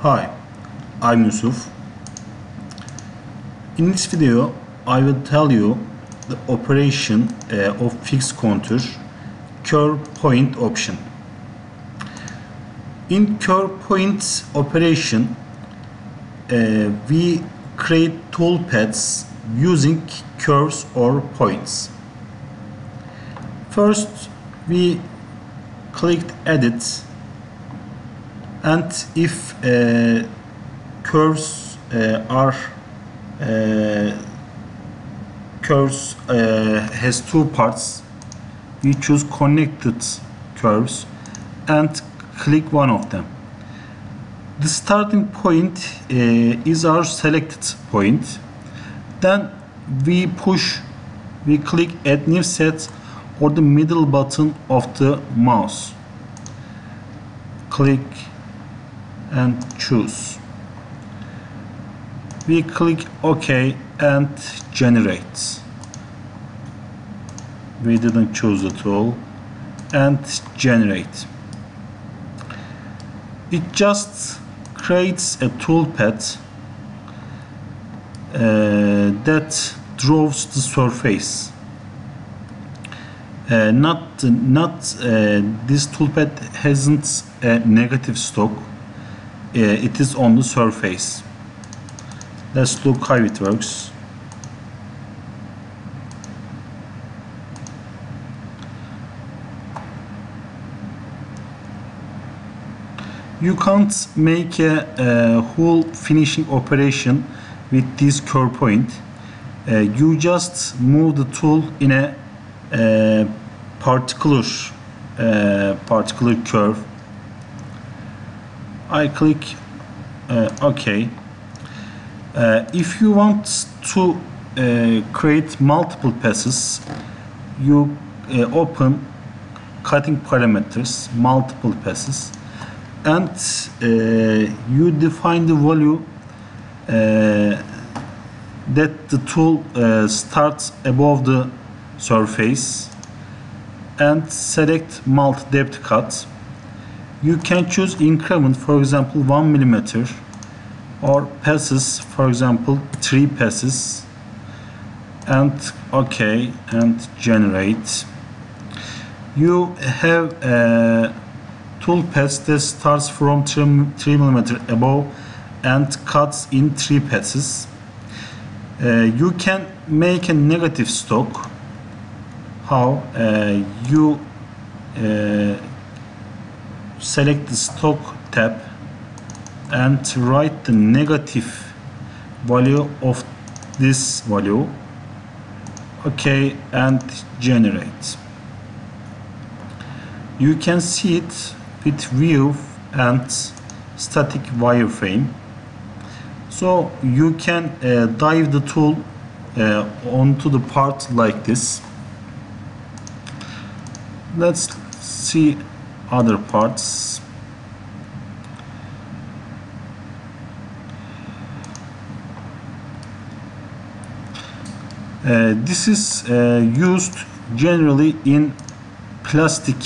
Hi, I'm Yusuf. In this video, I will tell you the operation uh, of fixed contour curve point option. In curve point operation, uh, we create toolpaths using curves or points. First, we clicked edit and if uh, curves uh, are uh, curves uh, has two parts we choose connected curves and click one of them. The starting point uh, is our selected point. Then we push we click add new set or the middle button of the mouse. Click and choose. We click OK and generate we didn't choose the tool and generate it just creates a toolpath uh, that draws the surface. Uh, not not uh, this toolpath hasn't a negative stock it is on the surface. Let's look how it works. You can't make a, a whole finishing operation with this curve point. Uh, you just move the tool in a, a particular uh, particular curve I click uh, OK. Uh, if you want to uh, create multiple passes you uh, open cutting parameters multiple passes and uh, you define the value uh, that the tool uh, starts above the surface and select multi depth cut you can choose increment for example 1 millimeter or passes for example 3 passes and ok and generate. You have a tool pass that starts from 3, 3 millimeter above and cuts in 3 passes. Uh, you can make a negative stock. How? Uh, you uh, select the stock tab and write the negative value of this value okay and generate. You can see it with view and static wireframe. So you can uh, dive the tool uh, onto the part like this. Let's see other parts. Uh, this is uh, used generally in plastic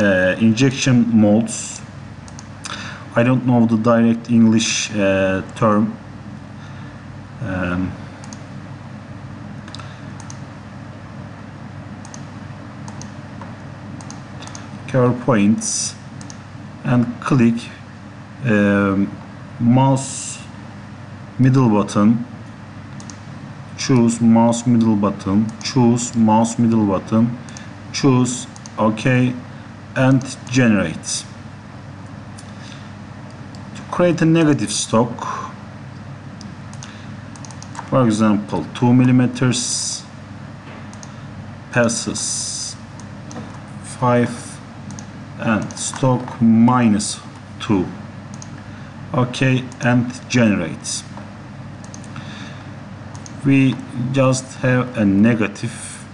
uh, injection molds. I don't know the direct English uh, term. Um, curve points and click um, mouse middle button. Choose mouse middle button. Choose mouse middle button. Choose ok and generate. To create a negative stock for example 2 millimeters passes 5 and stock minus 2 okay and generates. We just have a negative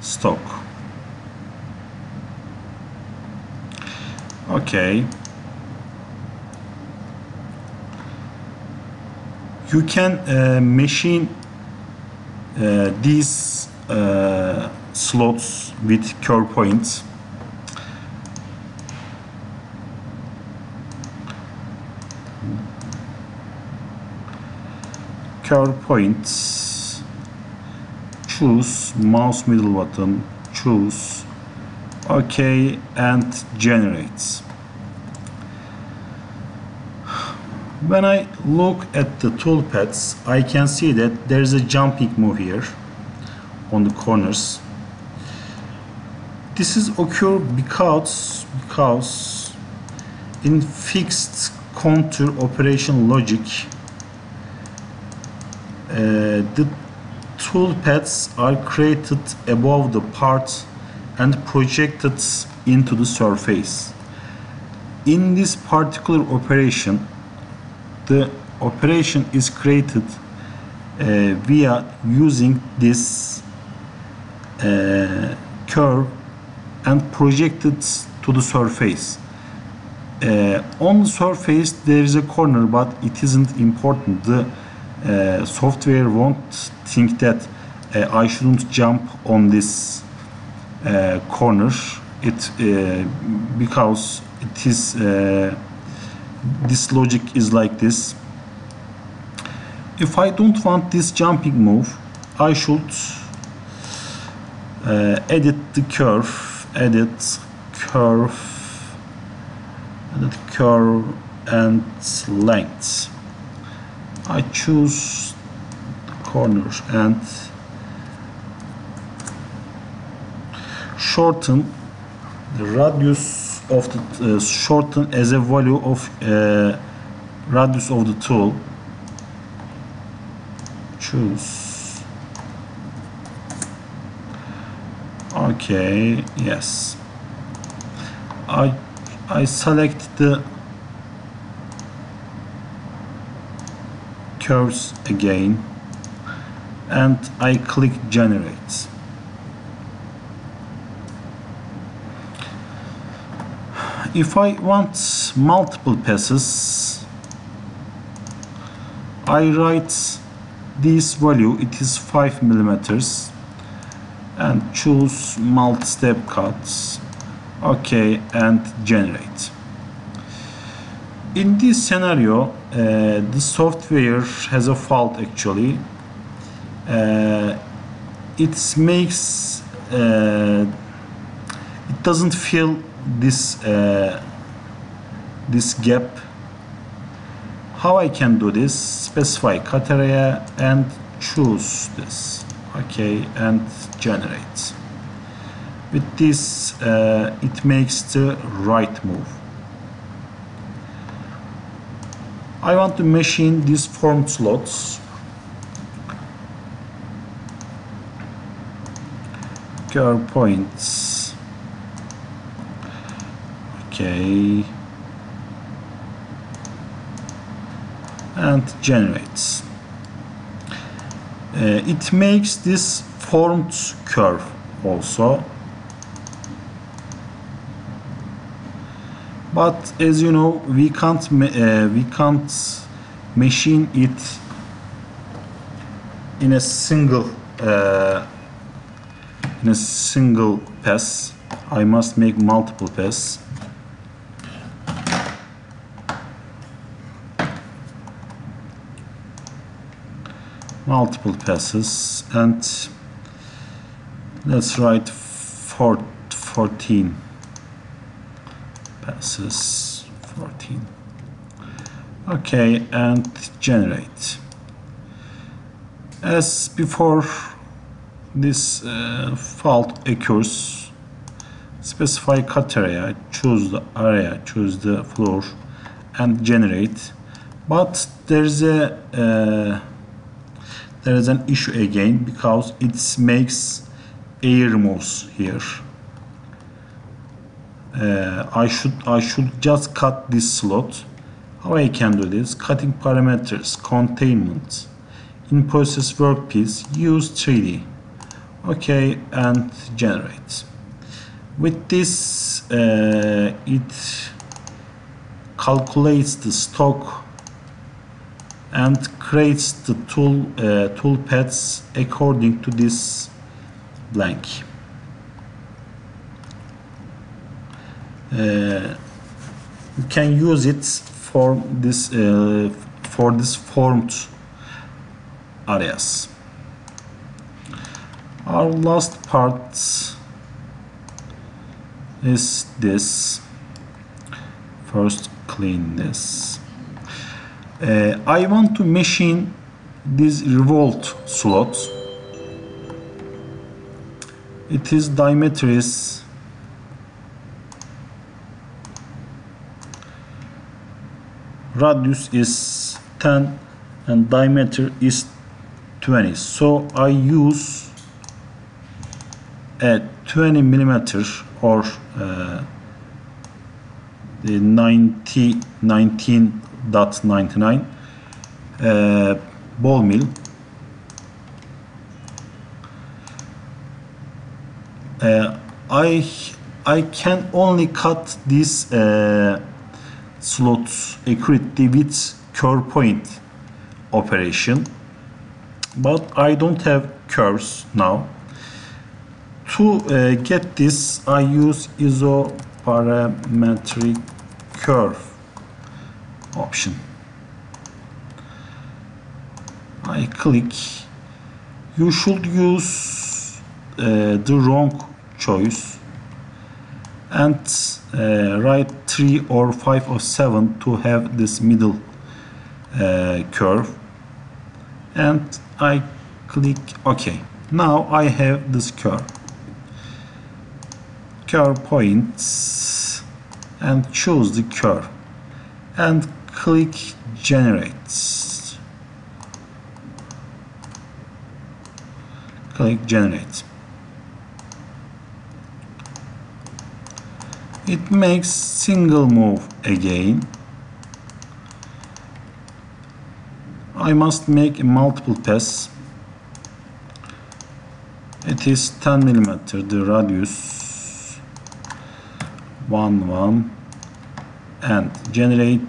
stock. Okay. You can uh, machine uh, these uh, slots with curve points curve point choose mouse middle button choose ok and generates when I look at the toolpaths I can see that there is a jumping move here on the corners. This is occur because because in fixed contour operation logic uh, the toolpaths are created above the part and projected into the surface in this particular operation the operation is created uh, via using this uh, curve and projected to the surface. Uh, on the surface there is a corner but it isn't important. The uh, software won't think that uh, I shouldn't jump on this uh, corner. It uh, because it is uh, this logic is like this. If I don't want this jumping move I should edit the curve edit curve edit curve and length I choose corners and shorten the radius of the uh, shorten as a value of uh, radius of the tool. Choose. Okay yes. I I select the curves again and I click generate. If I want multiple passes I write this value it is 5 millimeters and choose multi-step cuts ok and generate. In this scenario uh, the software has a fault actually. Uh, it makes uh, it doesn't fill this uh, this gap. How I can do this? Specify cut area and choose this okay and generate with this uh, it makes the right move I want to machine these form slots. Curve points. Okay. And generates. Uh, it makes this formed curve also but as you know we can't uh, we can't machine it in a single uh, in a single pass. I must make multiple pass. Multiple passes and let's write 14 passes 14 okay and generate. As before this uh, fault occurs. Specify cut area choose the area choose the floor and generate. But there's a uh, there is an issue again because it makes air moves here uh, I should I should just cut this slot. How I can do this? Cutting parameters containment. In process workpiece use 3d okay and generate. With this uh, it calculates the stock and creates the tool uh, tool paths according to this blank you can use it for this uh, for this formed areas. Our last part is this. First clean this. Uh, I want to machine this revolt slot. It is diameter is radius is 10 and diameter is 20 so I use a 20 millimeter or uh, the 90 19.99 uh, ball mill. Uh, I I can only cut this uh, slots accurately with curve point operation. But I don't have curves now. To uh, get this I use isoparametric curve option. I click. You should use uh, the wrong choice and uh, write 3 or 5 or 7 to have this middle uh, curve. And I click OK. Now I have this curve. Curve points and choose the curve and click generate. Click generate it makes single move again. I must make a multiple pass it is 10 millimeter the radius 1 1 and generate.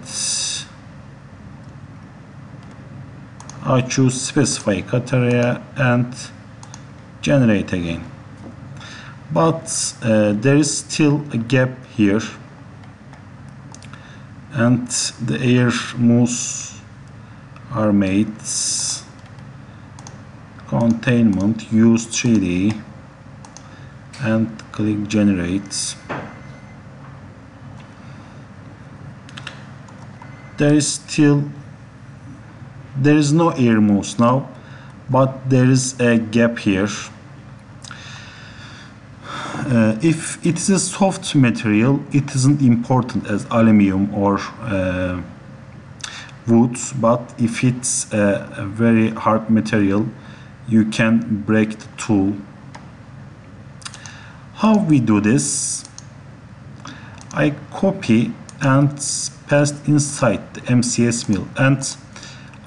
I choose specify cut area and generate again but uh, there is still a gap here. And the air moves are made containment use 3d and click generate. There is still there is no air moves now but there is a gap here uh, if it is a soft material it isn't important as aluminum or uh, wood but if it's a, a, very hard material you can break the tool. How we do this? I copy and paste inside the MCS mill and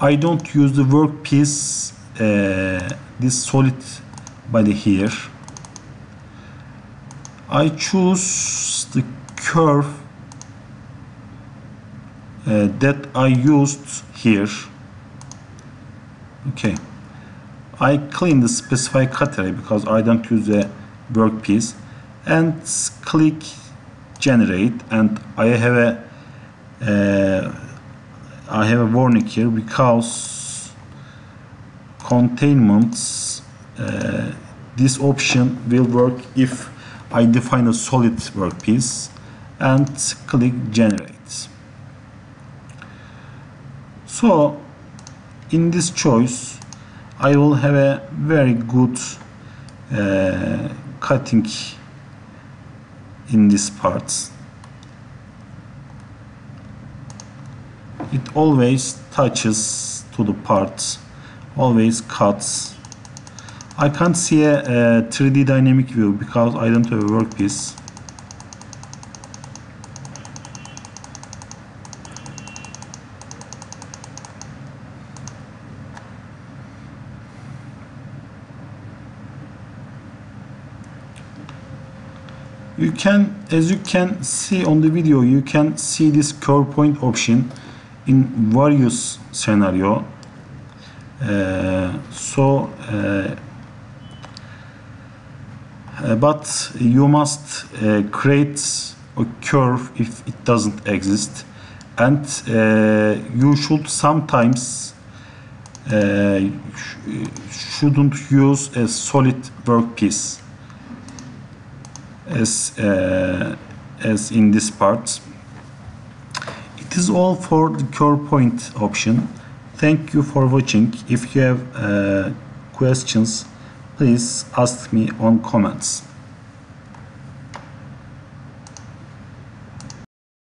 I don't use the workpiece uh, this solid body here I choose the curve uh, that I used here. Okay. I clean the specify cut area because I don't use the workpiece and click generate and I have a uh, I have a warning here because containments uh, this option will work if I define a solid workpiece and click generate. So in this choice I will have a very good uh, cutting in this parts it always touches to the parts always cuts I can't see a, a 3D dynamic view because I don't have a workpiece. You can as you can see on the video you can see this curve point option in various scenario. Uh, so uh, but you must uh, create a curve if it doesn't exist and uh, you should sometimes uh, sh- shouldn't use a solid workpiece as uh, as in this part. It is all for the curve point option. Thank you for watching. If you have uh, questions, please ask me on comments.